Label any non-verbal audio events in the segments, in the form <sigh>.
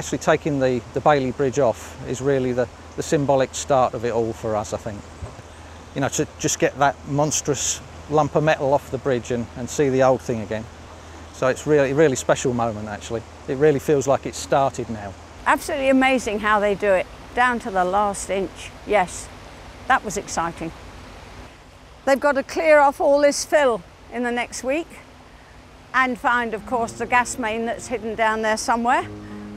Actually taking the, the Bailey Bridge off is really the, the symbolic start of it all for us, I think. You know, to just get that monstrous lump of metal off the bridge and, and see the old thing again. So it's really, really special moment actually. It really feels like it's started now. Absolutely amazing how they do it, down to the last inch. Yes, that was exciting. They've got to clear off all this fill in the next week and find, of course, the gas main that's hidden down there somewhere.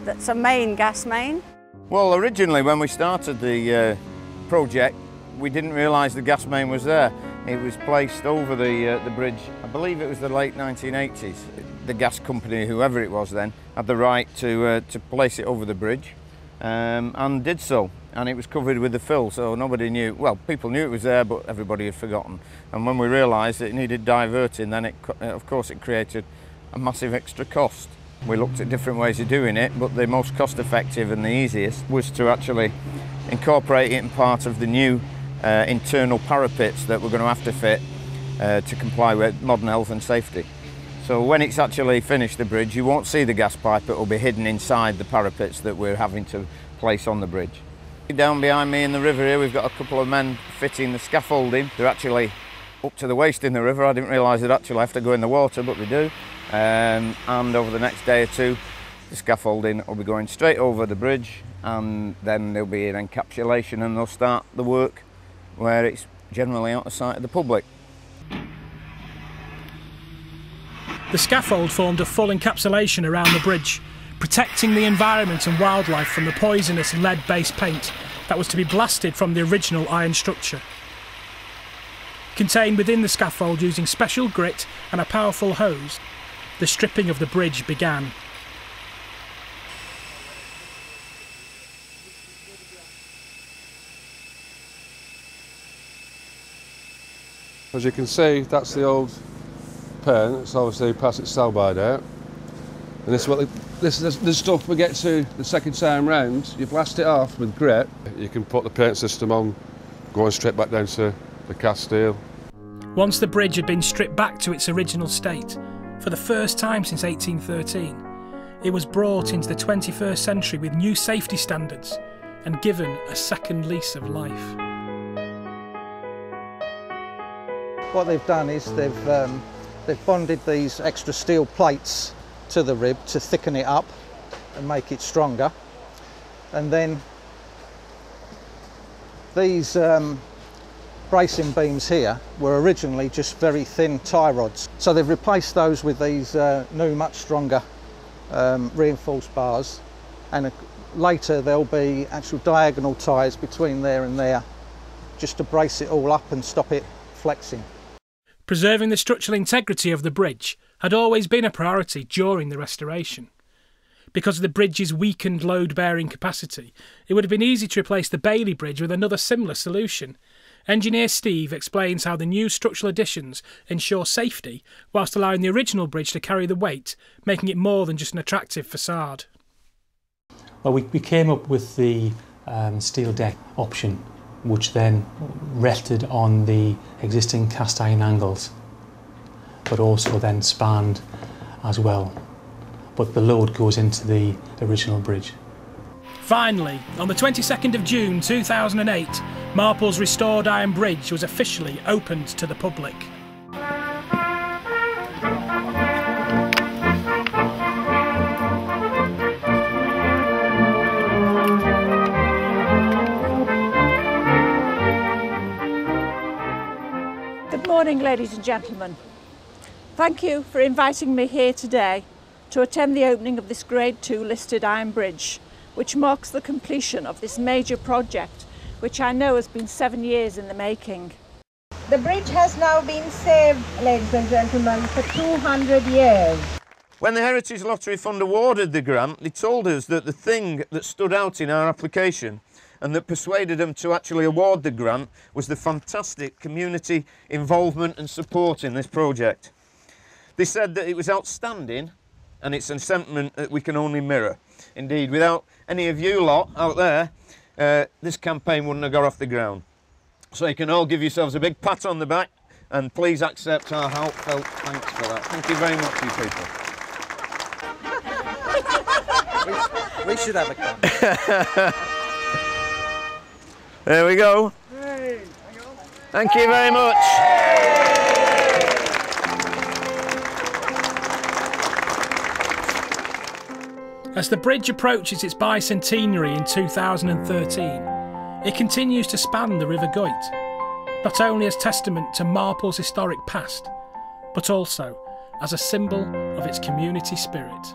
That's a main gas main. Well, originally when we started the uh, project, we didn't realise the gas main was there. It was placed over the, uh, the bridge, I believe it was the late 1980s. The gas company, whoever it was then, had the right to, uh, to place it over the bridge um, and did so. And it was covered with the fill, so nobody knew. Well, people knew it was there, but everybody had forgotten. And when we realised it needed diverting, then it, of course it created a massive extra cost. We looked at different ways of doing it, but the most cost effective and the easiest was to actually incorporate it in part of the new uh, internal parapets that we're going to have to fit uh, to comply with modern health and safety. So when it's actually finished the bridge, you won't see the gas pipe, it will be hidden inside the parapets that we're having to place on the bridge. Down behind me in the river here, we've got a couple of men fitting the scaffolding. They're actually up to the waist in the river. I didn't realise they'd actually have to go in the water, but they do. Um, and over the next day or two, the scaffolding will be going straight over the bridge and then there'll be an encapsulation and they'll start the work where it's generally out of sight of the public. The scaffold formed a full encapsulation around the bridge, protecting the environment and wildlife from the poisonous lead-based paint that was to be blasted from the original iron structure. Contained within the scaffold using special grit and a powerful hose, the stripping of the bridge began. As you can see, that's the old pen. It's obviously past its sell-by date. And this is what the, this is the stuff we get to the second time round. You blast it off with grit. You can put the paint system on, going straight back down to the cast steel. Once the bridge had been stripped back to its original state, for the first time since 1813, it was brought into the 21st century with new safety standards and given a second lease of life. What they've done is they've, um, they've bonded these extra steel plates to the rib to thicken it up and make it stronger. And then these um, bracing beams here were originally just very thin tie rods. So they've replaced those with these uh, new, much stronger um, reinforced bars. And uh, later there'll be actual diagonal ties between there and there just to brace it all up and stop it flexing. Preserving the structural integrity of the bridge had always been a priority during the restoration. Because of the bridge's weakened load bearing capacity, it would have been easy to replace the Bailey Bridge with another similar solution. Engineer Steve explains how the new structural additions ensure safety whilst allowing the original bridge to carry the weight, making it more than just an attractive facade. Well, we, we came up with the um, steel deck option which then rested on the existing cast iron angles, but also then spanned as well. But the load goes into the original bridge. Finally, on the 22nd of June 2008, Marple's restored Iron Bridge was officially opened to the public. Good morning, ladies and gentlemen. Thank you for inviting me here today to attend the opening of this Grade 2 listed iron bridge, which marks the completion of this major project, which I know has been seven years in the making. The bridge has now been saved, ladies and gentlemen, for 200 years. When the Heritage Lottery Fund awarded the grant, they told us that the thing that stood out in our application and that persuaded them to actually award the grant was the fantastic community involvement and support in this project. They said that it was outstanding and it's a sentiment that we can only mirror. Indeed, without any of you lot out there, uh, this campaign wouldn't have got off the ground. So you can all give yourselves a big pat on the back and please accept our heartfelt thanks for that. Thank you very much, you people. we, <laughs> we should have a can. <laughs> There we go. Thank you very much. As the bridge approaches its bicentenary in 2013, it continues to span the River Goyt, not only as testament to Marple's historic past, but also as a symbol of its community spirit.